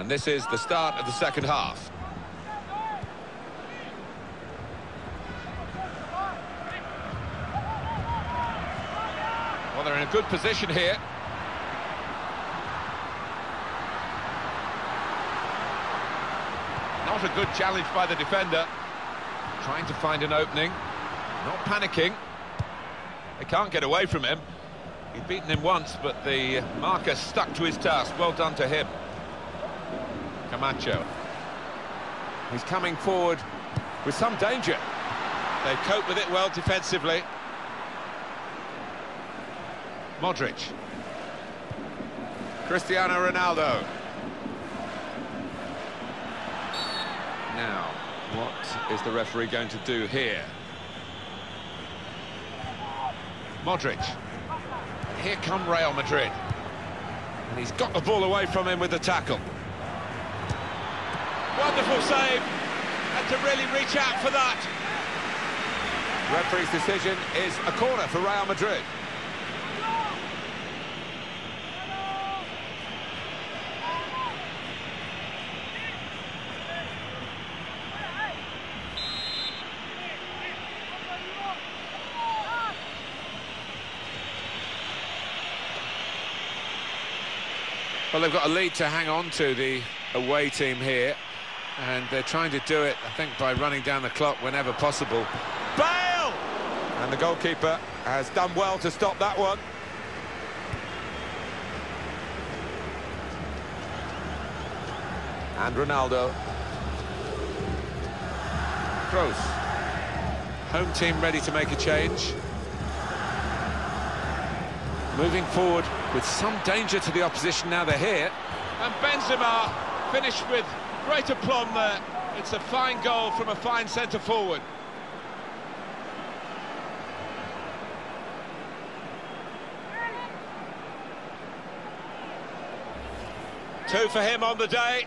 And this is the start of the second half. Well, they're in a good position here. Not a good challenge by the defender. Trying to find an opening. Not panicking. They can't get away from him. He'd beaten him once, but the marker stuck to his task. Well done to him. Camacho. He's coming forward with some danger. They cope with it well defensively. Modric. Cristiano Ronaldo. Now, what is the referee going to do here? Modric. Here come Real Madrid. And he's got the ball away from him with the tackle. Wonderful save. Had to really reach out for that. Referee's decision is a corner for Real Madrid. Well, they've got a lead to hang on to, the away team here. And they're trying to do it, I think, by running down the clock whenever possible. Bale! And the goalkeeper has done well to stop that one. And Ronaldo. Kroos. Home team ready to make a change. Moving forward with some danger to the opposition now they're here. And Benzema finished with great aplomb there. It's a fine goal from a fine centre-forward. Two for him on the day,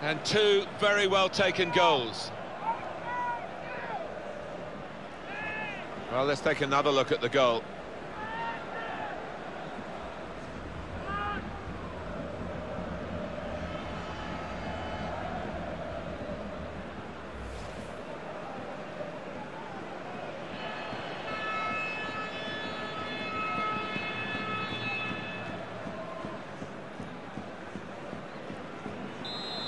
and two very well-taken goals. Well, let's take another look at the goal.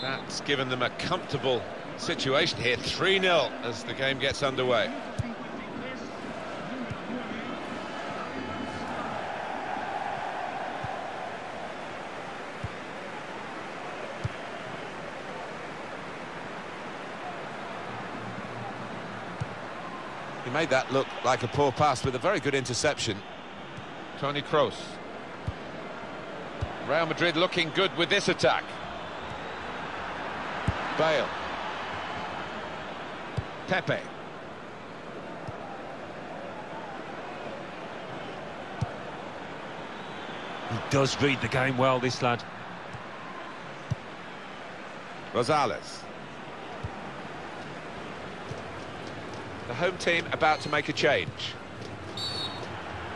That's given them a comfortable situation here, 3-0 as the game gets underway. He made that look like a poor pass with a very good interception. Toni Kroos. Real Madrid looking good with this attack. Bale. Pepe. He does read the game well, this lad. Rosales. The home team about to make a change.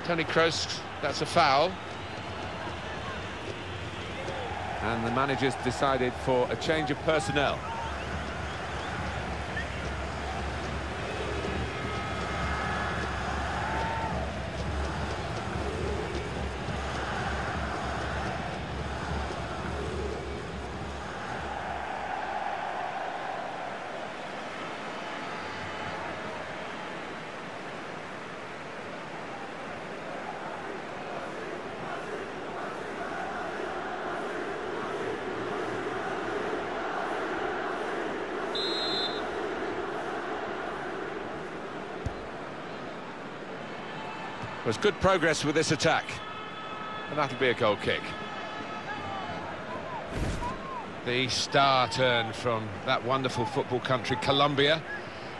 Toni Kroos, that's a foul. And the manager's decided for a change of personnel. There's good progress with this attack. And that'll be a goal kick. The star turn from that wonderful football country, Colombia,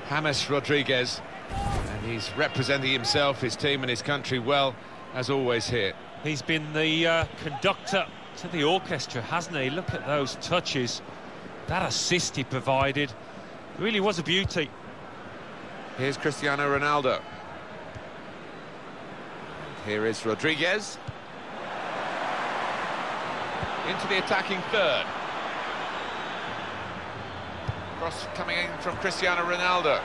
James Rodriguez. And he's representing himself, his team and his country well, as always here. He's been the uh, conductor to the orchestra, hasn't he? Look at those touches. That assist he provided really was a beauty. Here's Cristiano Ronaldo. Here is Rodriguez. Into the attacking third. Cross coming in from Cristiano Ronaldo.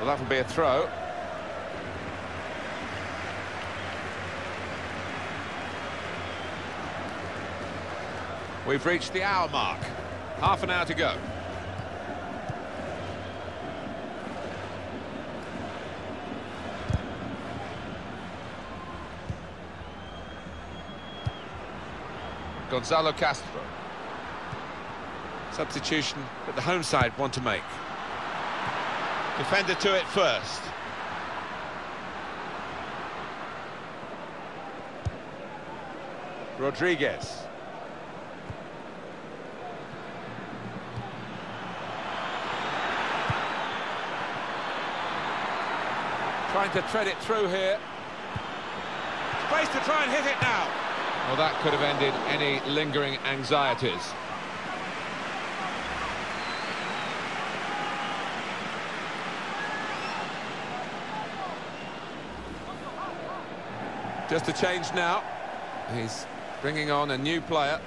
Well, that'll be a throw. We've reached the hour mark. Half an hour to go. Gonzalo Castro. Substitution that the home side want to make. Defender to it first. Rodriguez. Trying to thread it through here. Space to try and hit it now. Well, that could have ended any lingering anxieties. Just a change now. He's bringing on a new player.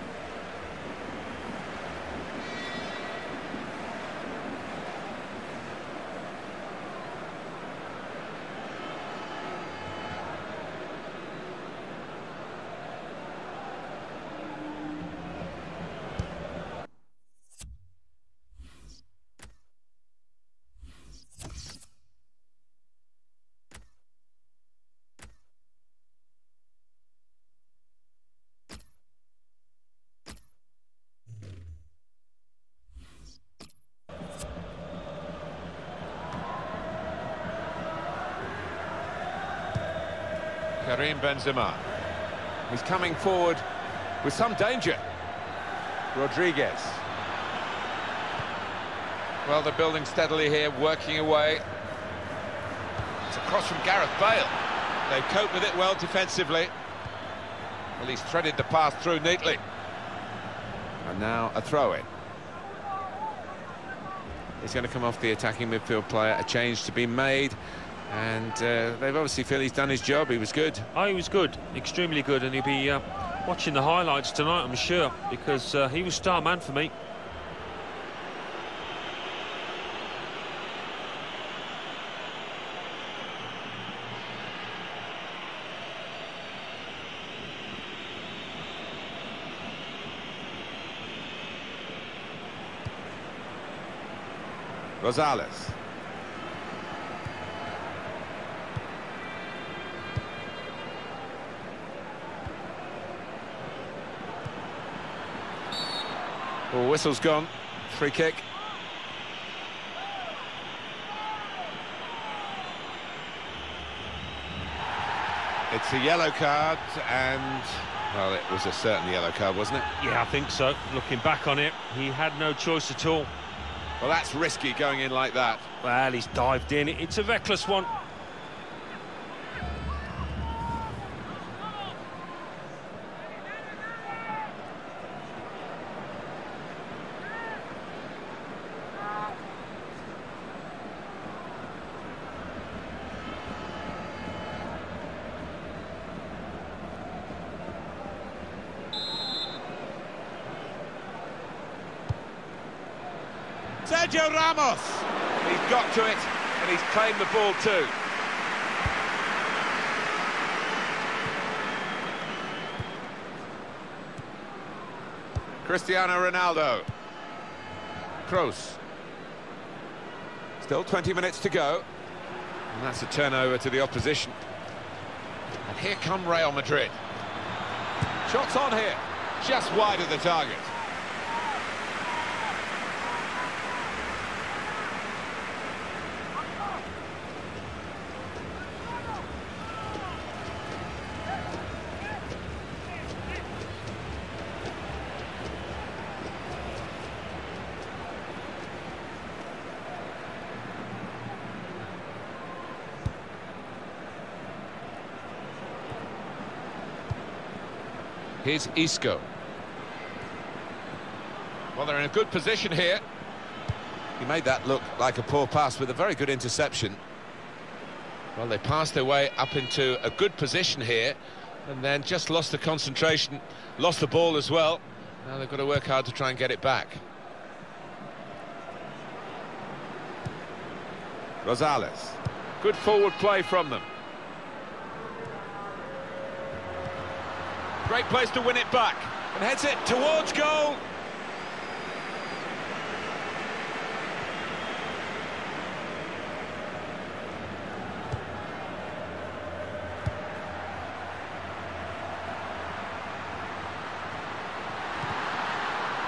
Karim Benzema. He's coming forward with some danger. Rodriguez. Well, they're building steadily here, working away. It's a cross from Gareth Bale. They've coped with it well defensively. Well, he's threaded the pass through neatly. And now a throw-in. He's going to come off the attacking midfield player, a change to be made. And uh, they've obviously feel he's done his job. He was good. Oh, he was good, extremely good, and he'll be uh, watching the highlights tonight, I'm sure, because uh, he was star man for me. Rosales. Oh, whistle's gone. Free kick. It's a yellow card and, well, it was a certain yellow card, wasn't it? Yeah, I think so. Looking back on it, he had no choice at all. Well, that's risky going in like that. Well, he's dived in. It's a reckless one. Sergio Ramos. He's got to it and he's claimed the ball too. Cristiano Ronaldo. Kroos. Still 20 minutes to go. And that's a turnover to the opposition. And here come Real Madrid. Shots on here. Just wide of the target. Here's Isco. Well, they're in a good position here. He made that look like a poor pass with a very good interception. Well, they passed their way up into a good position here and then just lost the concentration, lost the ball as well. Now they've got to work hard to try and get it back. Rosales. Good forward play from them. Great place to win it back. And heads it towards goal.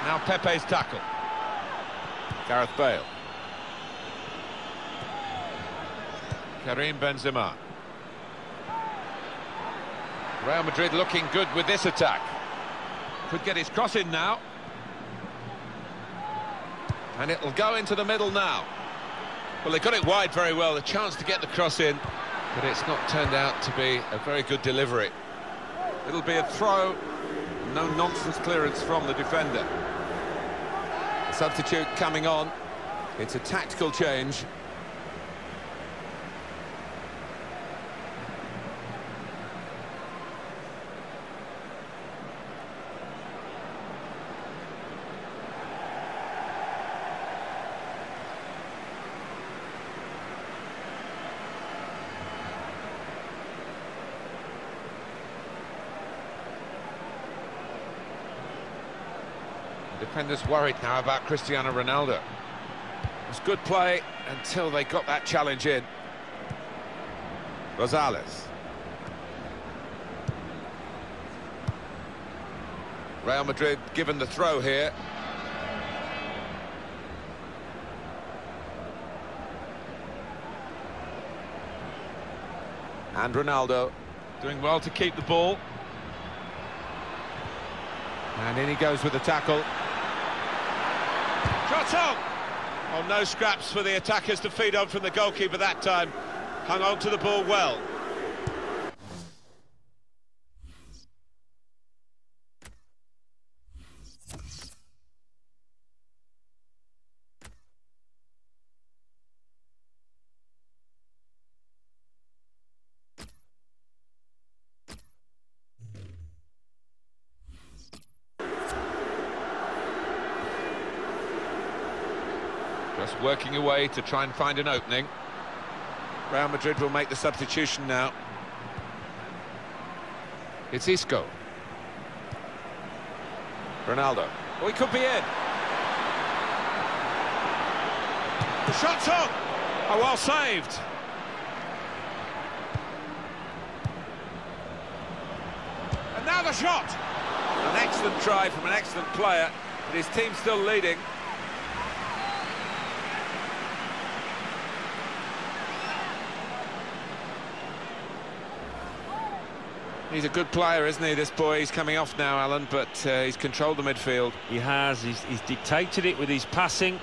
Now Pepe's tackle. Gareth Bale. Karim Benzema. Real Madrid looking good with this attack. Could get his cross in now. And it'll go into the middle now. Well, they got it wide very well, the chance to get the cross in, but it's not turned out to be a very good delivery. It'll be a throw, no nonsense clearance from the defender. Substitute coming on. It's a tactical change. Defenders worried now about Cristiano Ronaldo. It was good play until they got that challenge in. Rosales. Real Madrid given the throw here. And Ronaldo doing well to keep the ball. And in he goes with the tackle. Oh, no scraps for the attackers to feed on from the goalkeeper that time. Hung on to the ball well. Just working away to try and find an opening. Real Madrid will make the substitution now. It's Isco. Ronaldo. Oh, he could be in. The shot's on. Oh, well saved. And now the shot. An excellent try from an excellent player, but his team's still leading. He's a good player, isn't he, this boy? He's coming off now, Alan, but uh, he's controlled the midfield. He has. He's, he's dictated it with his passing,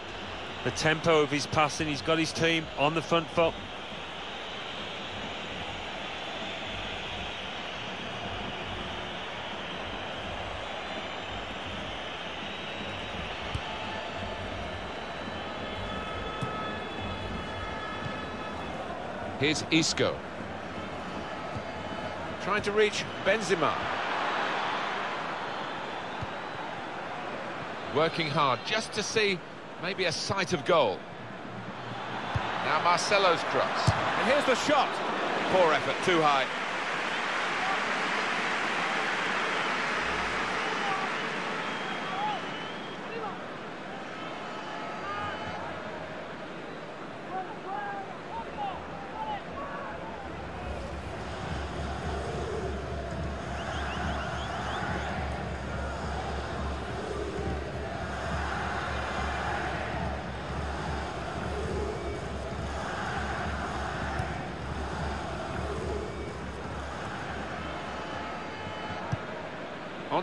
the tempo of his passing. He's got his team on the front foot. Here's Isco. Trying to reach Benzema. Working hard just to see maybe a sight of goal. Now Marcelo's cross. And here's the shot. Poor effort, too high.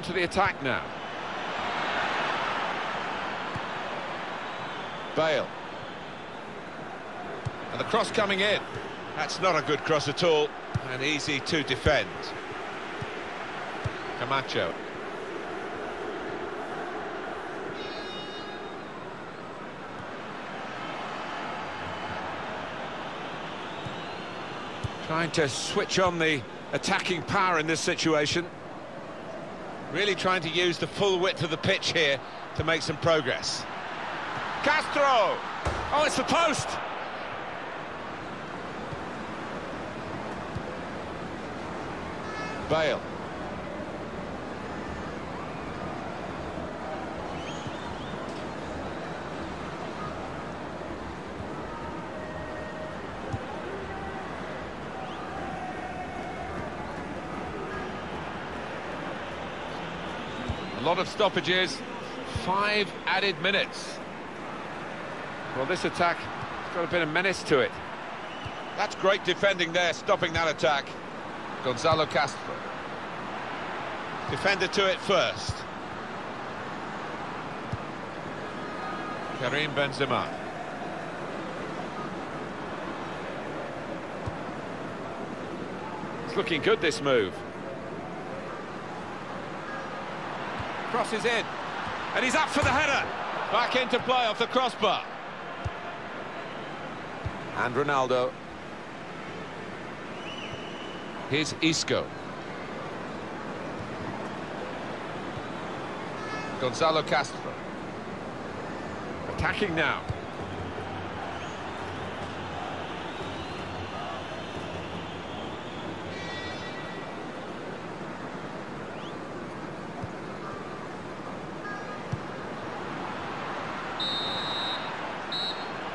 On to the attack now. Bale. And the cross coming in. That's not a good cross at all, and easy to defend. Camacho. Trying to switch on the attacking power in this situation. Really trying to use the full width of the pitch here to make some progress. Castro! Oh, it's the post! Bale. A lot of stoppages, five added minutes. Well, this attack has got a bit of menace to it. That's great defending there, stopping that attack. Gonzalo Castro. Defender to it first. Karim Benzema. It's looking good, this move. Crosses in. And he's up for the header. Back into play off the crossbar. And Ronaldo. Here's Isco. Gonzalo Castro. Attacking now.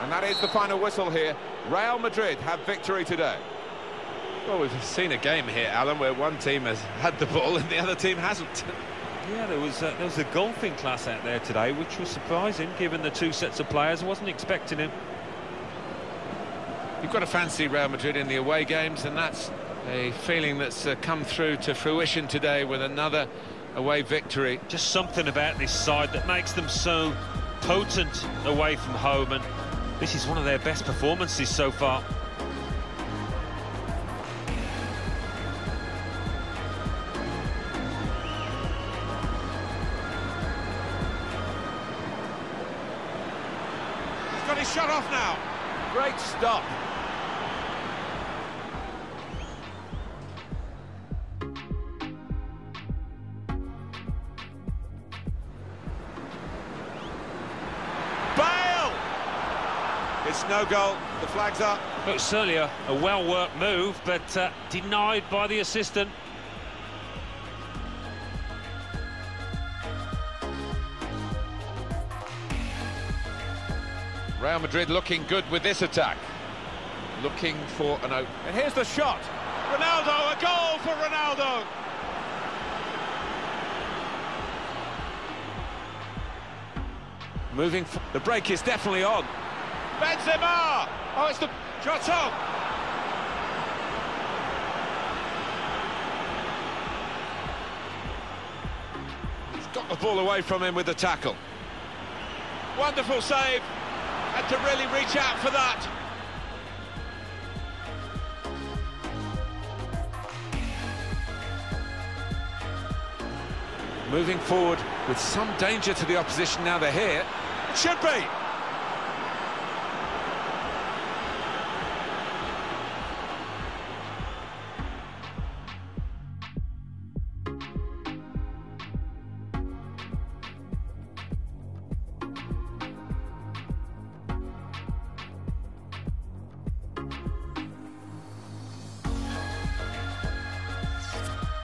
And that is the final whistle here. Real Madrid have victory today. Well, we've seen a game here, Alan, where one team has had the ball and the other team hasn't. Yeah, there was, uh, there was a golfing class out there today, which was surprising, given the two sets of players. I wasn't expecting him. You've got to fancy Real Madrid in the away games, and that's a feeling that's uh, come through to fruition today with another away victory. Just something about this side that makes them so potent away from home, and this is one of their best performances so far. He's got his shot off now. Great stop. No goal. The flag's up. It was certainly a, a well-worked move, but uh, denied by the assistant. Real Madrid looking good with this attack. Looking for an open. And here's the shot. Ronaldo, a goal for Ronaldo. Moving. f- The break is definitely on. Benzema. Oh, it's the on. He's got the ball away from him with the tackle. Wonderful save. Had to really reach out for that. Moving forward with some danger to the opposition now they're here. It should be.